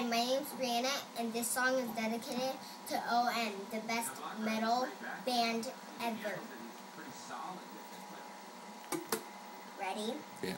Hi, my name's Brianna, and this song is dedicated to OM, the best metal band ever. Ready? Yeah.